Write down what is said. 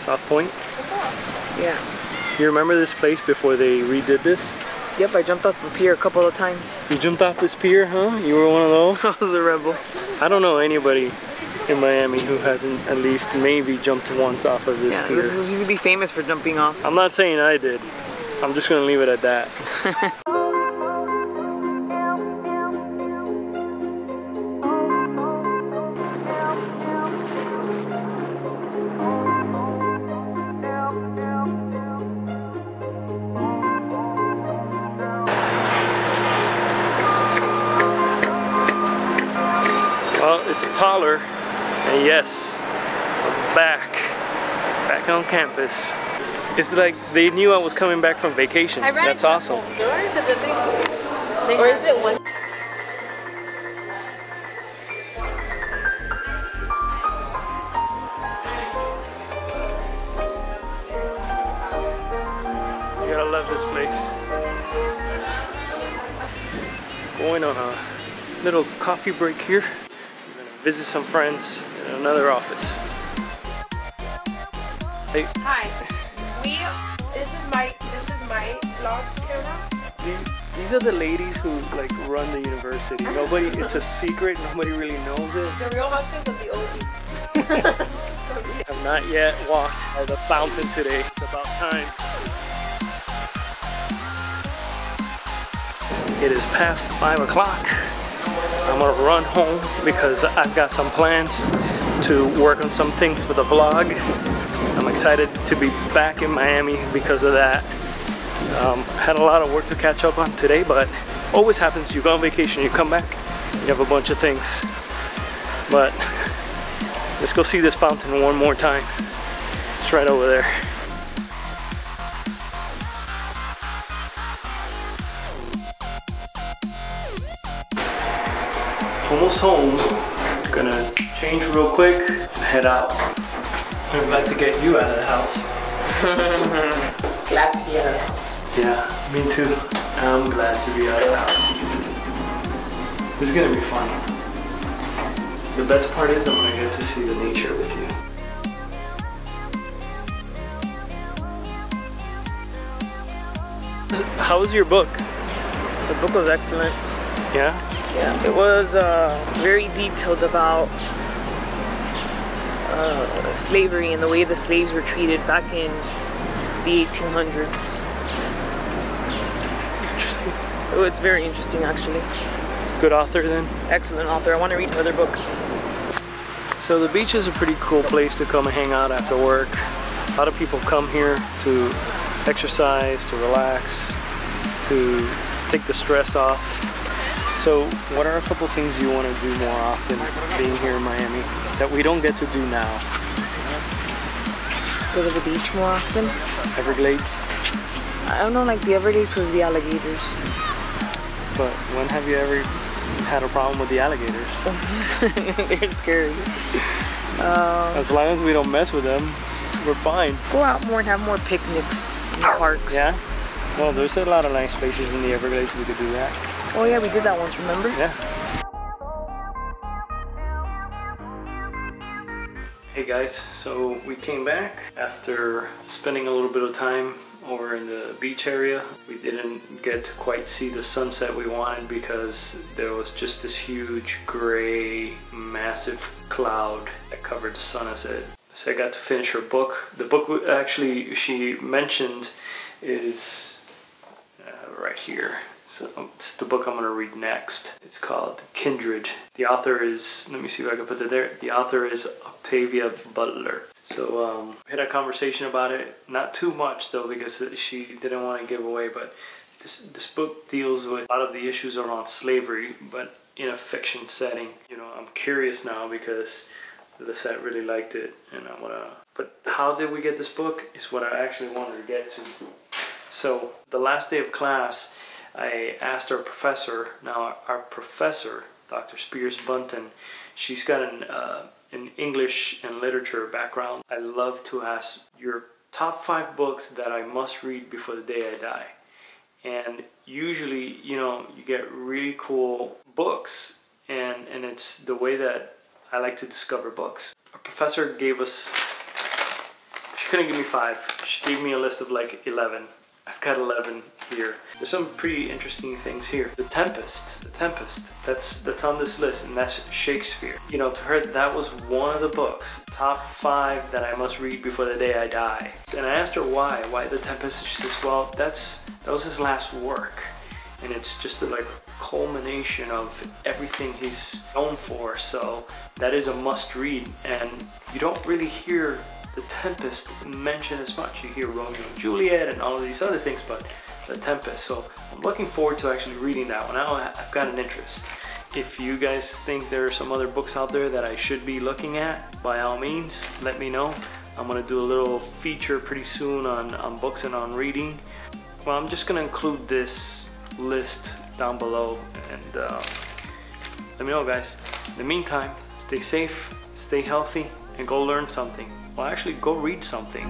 South Pointe. Yeah. You remember this place before they redid this? Yep, I jumped off the pier a couple of times. You jumped off this pier, huh? You were one of those? I was a rebel. I don't know anybody in Miami who hasn't at least maybe jumped once off of this Yeah, pier. this is used to be famous for jumping off. I'm not saying I did. I'm just gonna leave it at that. it's taller, and yes, I'm back, back on campus. It's like they knew I was coming back from vacation. That's awesome. Or is it one? You gotta love this place. Going on a little coffee break here. Visit some friends in another office. Hey, Hi. We. This is my. This is my vlog camera. these are the ladies who like run the university. Uh-huh. Nobody, it's a secret. Nobody really knows it. The Real Housewives of the OB. I've not yet walked by the fountain today. It's about time. It is past five o'clock. I'm gonna run home because I've got some plans to work on some things for the vlog. I'm excited to be back in Miami because of that. Um, had a lot of work to catch up on today, but always happens. You go on vacation, you come back, you have a bunch of things. But Let's go see this fountain one more time. It's right over there. Almost home. Um, gonna change real quick and head out. I'm glad to get you out of the house. Glad to be out of the house. Yeah, me too. I'm glad to be out of the house. This is gonna be fun. The best part is I'm gonna get to see the nature with you. How was your book? The book was excellent. Yeah? Yeah, it was uh, very detailed about uh, slavery and the way the slaves were treated back in the 1800s. Interesting. Oh, it's very interesting, actually. Good author then? Excellent author. I want to read another book. So the beach is a pretty cool place to come and hang out after work. A lot of people come here to exercise, to relax, to take the stress off. So what are a couple things you want to do more often being here in Miami that we don't get to do now? Go to the beach more often. Everglades? I don't know, like the Everglades was the alligators. But when have you ever had a problem with the alligators? They're scary. Um, as long as we don't mess with them, we're fine. Go out more and have more picnics in the parks. Yeah? Well, there's a lot of nice places in the Everglades we could do that. Oh yeah, we did that once, remember? Yeah. Hey guys, so we came back after spending a little bit of time over in the beach area. We didn't get to quite see the sunset we wanted because there was just this huge gray massive cloud that covered the sun as it so I got to finish her book. The book actually she mentioned is right here. So it's the book I'm going to read next. It's called Kindred. The author is, let me see if I can put it there. The author is Octavia Butler. So um, we had a conversation about it. Not too much though because she didn't want to give away, but this, this book deals with a lot of the issues around slavery, but in a fiction setting. You know, I'm curious now because the set really liked it and I want to, but how did we get this book is what I actually wanted to get to. So the last day of class, I asked our professor. Now our professor, Dr. Spears Bunton, she's got an uh, an English and literature background. I love to ask your top five books that I must read before the day I die. And usually, you know, you get really cool books, and and it's the way that I like to discover books. Our professor gave us She couldn't give me five. She gave me a list of like 11. I've got 11 here. There's some pretty interesting things here. The Tempest, The Tempest, that's that's on this list, and that's Shakespeare. You know, to her, that was one of the books, top five that I must read before the day I die. And I asked her why, why The Tempest, she says, well, that's that was his last work, and it's just a like culmination of everything he's known for. So that is a must read, and you don't really hear the Tempest mentioned as much. You hear Romeo and Juliet and all of these other things, but The Tempest. So I'm looking forward to actually reading that one. I've got an interest. If you guys think there are some other books out there that I should be looking at, by all means, let me know. I'm gonna do a little feature pretty soon on, on books and on reading. Well, I'm just gonna include this list down below and uh, let me know guys. In the meantime, stay safe, stay healthy, and go learn something. Well, actually, go read something.